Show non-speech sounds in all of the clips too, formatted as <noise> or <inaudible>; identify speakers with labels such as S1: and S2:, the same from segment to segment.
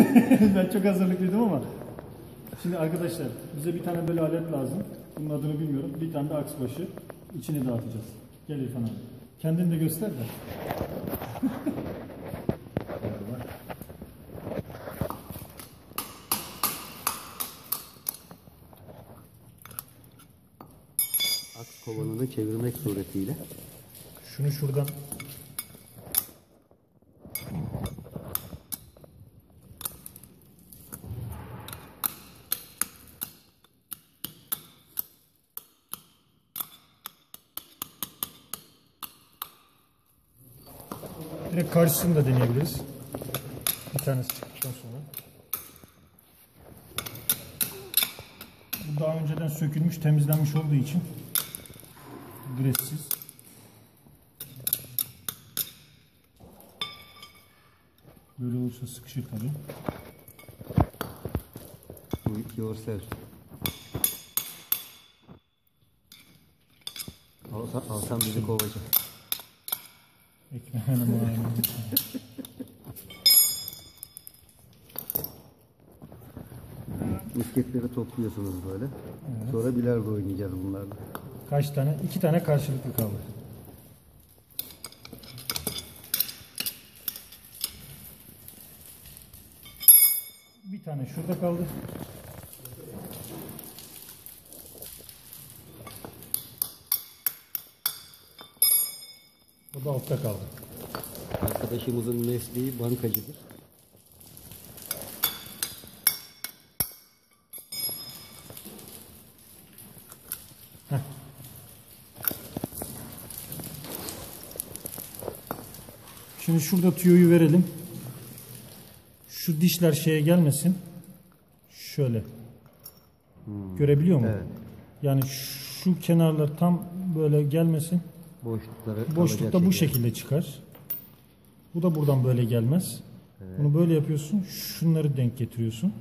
S1: <laughs> ben çok hazırlıklıydım ama. Şimdi arkadaşlar bize bir tane böyle alet lazım. Bunun adını bilmiyorum. Bir tane de aks başı. İçini dağıtacağız. Gel İrfan abi. Kendini de göster de.
S2: Aks kovanını çevirmek suretiyle
S1: Şunu şuradan Direkt karşısını da deneyebiliriz. Bir tanesi çıktıktan sonra. Bu daha önceden sökülmüş, temizlenmiş olduğu için gressiz. Böyle olursa sıkışır tabii.
S2: it yourself. Alsan, alsan bizi kovacak.
S1: Muayene.
S2: Misketleri topluyorsunuz böyle. Sonra bilardo oynayacağız bunlarla.
S1: Kaç tane? İki tane karşılıklı kaldı. Bir tane şurada kaldı. O da altta kaldı.
S2: Arkadaşımızın mesleği bankacıdır.
S1: Şimdi şurada tüyoyu verelim. Şu dişler şeye gelmesin. Şöyle. Görebiliyor musun?
S2: Evet.
S1: Yani şu kenarlar tam böyle gelmesin.
S2: Boşlukları
S1: Boşlukta bu şekilde. çıkar. Bu da buradan böyle gelmez. Bunu böyle yapıyorsun. Şunları denk getiriyorsun.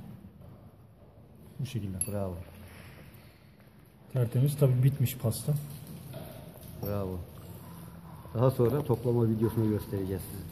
S1: Bu şekilde.
S2: Bravo.
S1: Tertemiz. Tabii bitmiş pasta.
S2: Bravo. Daha sonra toplama videosunu göstereceğiz size.